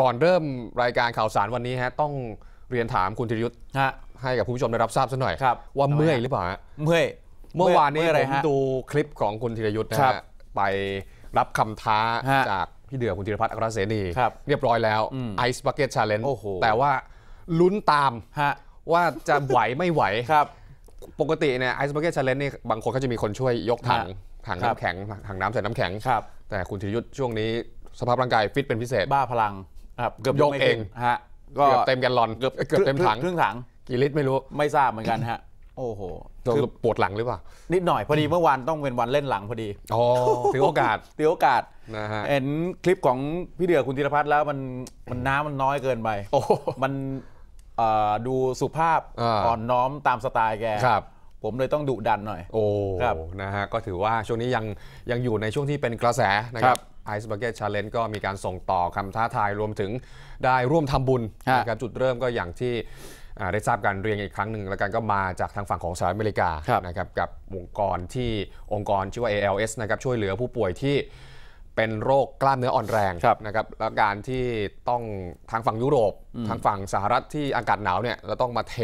ก่อนเริ่มรายการข่าวสารวันนี้ฮะต้องเรียนถามคุณธีรยุทธ์ฮะ ให้กับผู้ชมได้รับทราบสักหน่อย ครับว่าทำไมเมื่อยฮะหรือเปล่าฮะเมื่อยเมื่อวานนี้เมื่อยอะไรผมฮะ ดูคลิปของคุณธีรยุทธ์นะครับฮะไปรับคำท้าฮะจากพี่เดือคุณธีรพัฒน์อัครเสนีครับเรียบร้อยแล้วอืม Ice Bucket Challenge โอ้โห แต่ว่าลุ้นตามฮะว่าจะไหวไม่ไหว ครับ ปกติเนี่ย Ice Bucket Challenge นี่บางคนก็จะมีคนช่วยยกถังฮะถังครับ น้ำแข็งถังน้ำใส่น้ำแข็ง ครับ แต่คุณธีรยุทธ์ช่วงนี้สภาพร่างกายฟิตเป็นพิเศษ บ้าพลังครับ เกือบยกไม่เองขึ้นฮะก็เกือบเต็มแกลลอนเกือบเกือบเต็มถังครึ่งถังกี่ลิตรไม่รู้ไม่ทราบเหมือนกันฮะโอ้โหเราคือปวดหลังหรือเปล่า นิดหน่อยพอดีเมื่อวานต้องเป็นวันเล่นหลังพอดีอ๋อถือโอกาสถือโอกาสนะฮะเห็นคลิปของพี่เดือคุณธีรพัฒน์แล้วมันมันน้ำมันน้อยเกินไปโอ้มันเอ่อดูสุภาพอ่าอ่อนน้อมตามสไตล์แกครับ ผมเลยต้องดุดันหน่อย โอ้ครับนะฮะก็ถือว่าช่วงนี้ยังยังอยู่ในช่วงที่เป็นกระแสนะคครัรับบ Ice Bucket Challenge ก็มีการส่งต่อคำท้าทายรวมถึงได้ร่วมทำบุญฮะนะครับจุดเริ่มก็อย่างที่อ่าได้ทราบกันเรียงอีกครั้งหนึ่งแล้วกันก็มาจากทางฝั่งของสหรัฐอเมริกาครับนะครับกับองค์กรที่องค์กรชื่อว่า ALS นะครับช่วยเหลือผู้ป่วยที่เป็นโรคกล้ามเนื้ออ่อนแรงครับนะครับแล้วการที่ต้องทางฝั่งยุโรป ทางฝั่งสหรัฐที่อากาศหนาวเนี่ยแล้วต้องมาเท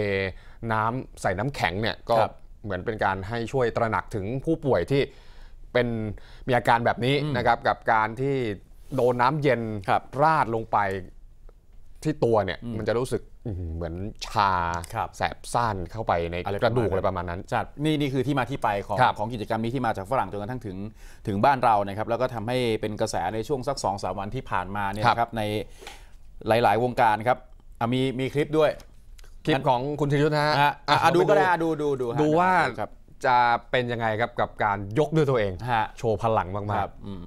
น้ำใส่น้ำแข็งเนี่ยก็ครับ เหมือนเป็นการให้ช่วยตระหนักถึงผู้ป่วยที่เป็นมีอาการแบบนี้นะครับ กับการที่โดนน้ำเย็นครับราดลงไปที่ตัวเนี่ยมันจะรู้สึกอื้อหือเหมือนชาครับแสบซ่านเข้าไปในอะไรกระดูกประมาณนั้นอะไรประมาณนั้นจัดนี่นี่คือที่มาที่ไปของครับของกิจกรรมนี้ที่มาจากฝรั่งจนกระทั่งถึงถึงบ้านเรานะครับ แล้วก็ทำให้เป็นกระแสในช่วงสัก2อสวันที่ผ่านมาเนี่ยนะครับในหลาย ๆ วงการครับอะมีมีคลิปด้วย คลิปของคุณธีรยุทธ์นะฮะนะฮะอะอะเราดูไปก็ได้อะดูดูดูฮะดูว่าครับจะเป็นยังไงครับกับการยกด้วยตัวเองฮะโชว์พลังคมารักบอืม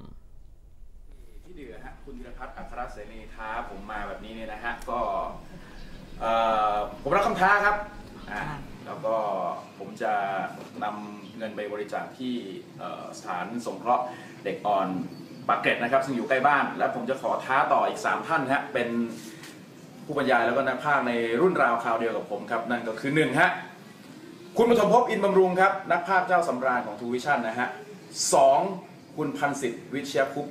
พี่เดือฮะคุณธีรพัฒน์อัครเสนีท้าผมมาแบบนี้เนี่ยนะฮะก็เอ่อผมรับคำท้าครับอ่าแล้วก็ผมจะนำเงินไปบริจาคที่เอ่อสถานสงเคราะห์เด็กอ่อนปากเกร็ดนะครับ ซึ่งอยู่ใกล้บ้าน และผมจะขอท้าต่ออีก 3 ท่านฮะเป็น ผู้บรรยายแล้วก็นักพากย์ในรุ่นราวคราวเดียวกับผมครับ นั่นก็คือหนึ่งฮะคุณปฐมภพอินบำรุงครับ นักพากย์เจ้าสำราญของ TrueVisions นะฮะสองคุณพันสิทธิ์วิเชียคุป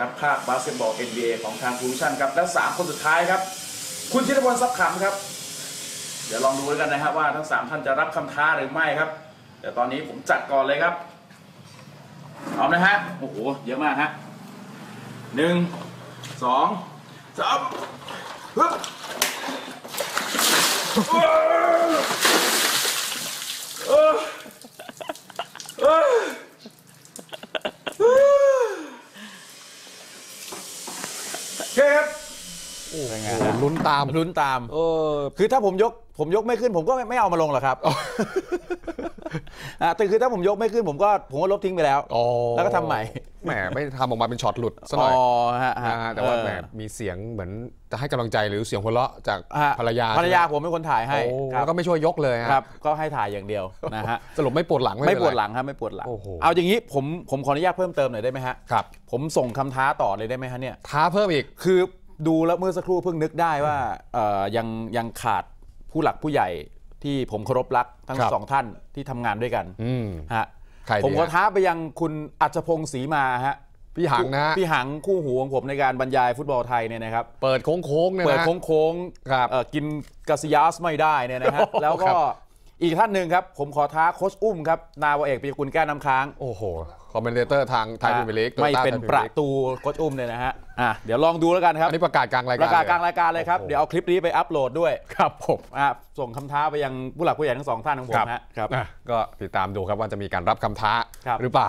นักพากย์บาสเกตบอล NBA ของทาง TrueVisions ครับ และสามคนสุดท้ายครับ คุณธิรพลทรัพย์ขำครับ เดี๋ยวลองดูแล้วกันนะครับว่าทั้งสามท่านจะรับคำท้าหรือไม่ครับ แต่ตอนนี้ผมจัดก่อนเลยครับพร้อมนะฮะโอ้โหเยอะมากฮะหนึ่งสองสาม เคครับโอ้โหลุ้นตามลุ้นตามเออคือถ้าผมยกผมยกไม่ขึ้น ผมก็ไม่ไม่เอามาลงหรอกครับอะแต่คือถ้าผมยกไม่ขึ้นผมก็ผมก็ลบทิ้งไปแล้วอ๋อแล้วก็ทำใหม่ แหมไม่ทำออกมาเป็นช็อตหลุดซะหน่อยอ๋อฮะฮะนะฮะแต่ว่าเออแหมมีเสียงเหมือนจะให้กำลังใจหรือเสียงหัวเราะจากฮะภรรยาภรรยาใช่ไหผมเป็นคนถ่ายมให้โอ้ครับแล้วก็ไม่ช่วยยกเลยฮะครับ ก็ให้ถ่ายอย่างเดียวนะฮะ สรุปไม่ปวดหลังไม่เป็นปวดไรหลังครับไม่ปวดหลังโอ้โหเอาอย่างนี้ผมผมขออนุญาตเพิ่มเติมหน่อยได้ไหมฮะ ครับ ผมส่งคำท้าต่อเลยได้ไหมฮะเนี่ย ท้าเพิ่มอีก คือดูแล้วเมื่อสักครู่เพิ่งนึกได้ว่าเอ่อยังยังขาดผู้หลักผู้ใหญ่ที่ผมเคารพรักทั้งครับ สองท่านที่ทำงานด้วยกันอืม ฮะ ใครดีผมก็ฮะ ท้าไปยังคุณอัจพงศ์ศรีมาฮะพี่หังนะฮะ พี่หังคู่หูของผมในการบรรยายฟุตบอลไทยเนี่ยนะครับ เปิดโค้งๆเนี่ยเปิดนะโค้งครับๆเอ่อกินกาซิยาสไม่ได้เนี่ยนะฮะโอ้โหแล้วครัก็บอีกท่านหนึ่งครับ ผมขอท้าโค้ชอุ้มครับ นาวาเอกปิยกุลแก้วน้ำค้าง โอ้โหค อมเมนเตอร์ทางไทยพรีเมียร์ลีกไม่เป็นประตูโค้ชอุ้มเนี่ยนะฮะอะเดี๋ยวลองดูแล้วกันครับอันนี้ประกาศกลางรายปการระกาศกลางรายการเลยครับโอ้โหเดี๋ยวเอาคลิปนี้ไปอัพโหลดด้วยครับผมอะส่งคำท้าไปยังผู้หลักผู้ใหญ่ทั้งสองท่านของผมฮะครับอะก็ติดตามดูครับว่าจะมีการรับคำท้าครับหรือเปล่า